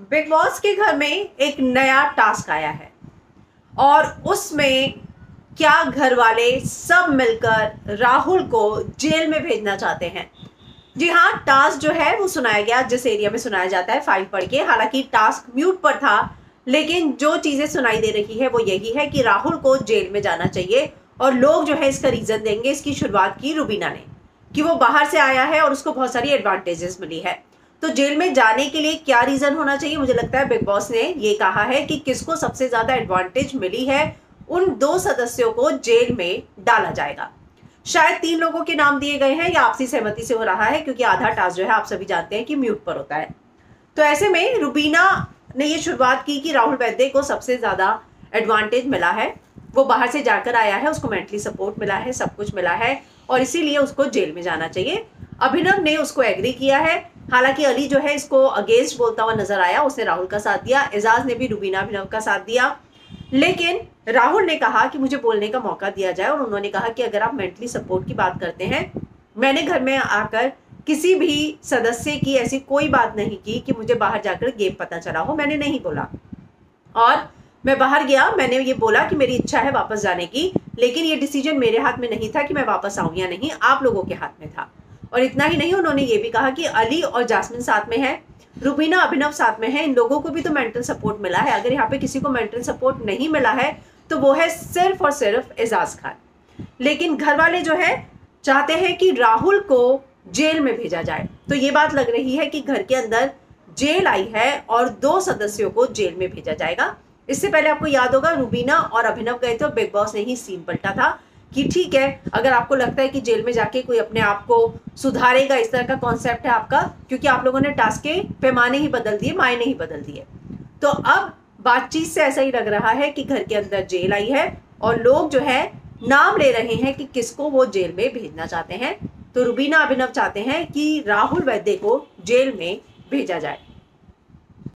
Big boss के घर में एक नया टास्क आया है। और उसमें क्या घर वाले सब मिलकर राहुल को जेल में भेजना चाहते हैं। जी हाँ टास्क जो है वो सुनाया गया, जिस एरिया में सुनाया जाता है फ़ाइल पढ़ के। हालाँकि टास्क म्यूट पर था, लेकिन जो चीज़ें सुनाई दे रही है वो यही है कि राहुल को जेल में जाना चाहिए और लोग जो है इसका रीजन देंगे, इसकी शुरुआत की रूबीना ने, कि वो बाहर से आया है और उसको बहुत सारी एडवांटेजेस मिली है। तो जेल में जाने के लिए क्या रीजन होना चाहिए? मुझे लगता है बिग बॉस ने ये कहा है कि किसको सबसे ज़्यादा एडवांटेज मिली है, उन दो सदस्यों को जेल में डाला जाएगा। शायद तीन लोगों के नाम दिए गए हैं या आपसी सहमति से हो रहा है, क्योंकि आधा टास्क जो है आप सभी जानते हैं कि म्यूट पर होता है। तो ऐसे में रुबीना ने ये शुरुआत की कि राहुल वैद्य को सबसे ज़्यादा एडवांटेज मिला है। वो बाहर से जाकर आया है, उसको मेंटली सपोर्ट मिला है, सब कुछ मिला है, और इसीलिए उसको जेल में जाना चाहिए। अभिनव ने उसको एग्री किया है। हालाँकि अली जो है इसको अगेंस्ट बोलता हुआ नज़र आया उसने राहुल का साथ दिया, एजाज ने भी रुबीना अभिनव का साथ दिया। लेकिन राहुल ने कहा कि मुझे बोलने का मौका दिया जाए और उन्होंने कहा कि अगर आप मेंटली सपोर्ट की बात करते हैं, मैंने घर में आकर किसी भी सदस्य की ऐसी कोई बात नहीं की कि मुझे बाहर जाकर गेम पता चला हो, मैंने नहीं बोला। और मैं बाहर गया, मैंने ये बोला कि मेरी इच्छा है वापस जाने की, लेकिन ये डिसीज़न मेरे हाथ में नहीं था कि मैं वापस आऊँ या नहीं, आप लोगों के हाथ में था। और इतना ही नहीं, उन्होंने ये भी कहा कि अली और जासमिन साथ में है, रुबीना अभिनव साथ में है, इन लोगों को भी तो मेंटल सपोर्ट मिला है। अगर यहाँ पे किसी को मेंटल सपोर्ट नहीं मिला है तो वो है सिर्फ़ और सिर्फ़ एजाज खान। लेकिन घर वाले जो है, चाहते हैं कि राहुल को जेल में भेजा जाए। तो ये बात लग रही है कि घर के अंदर जेल आई है और दो सदस्यों को जेल में भेजा जाएगा। इससे पहले आपको याद होगा, रुबीना और अभिनव गए थे बिग बॉस ने ही सीन पलटा था। कि ठीक है, अगर आपको लगता है कि जेल में जाके कोई अपने आप को सुधारेगा, इस तरह का कॉन्सेप्ट है आपका, क्योंकि आप लोगों ने टास्क के पैमाने ही बदल दिए, मायने ही बदल दिए। तो अब बातचीत से ऐसा ही लग रहा है कि घर के अंदर जेल आई है और लोग जो है नाम ले रहे हैं कि किसको वो जेल में भेजना चाहते हैं। तो रुबीना अभिनव चाहते हैं कि राहुल वैद्य को जेल में भेजा जाए।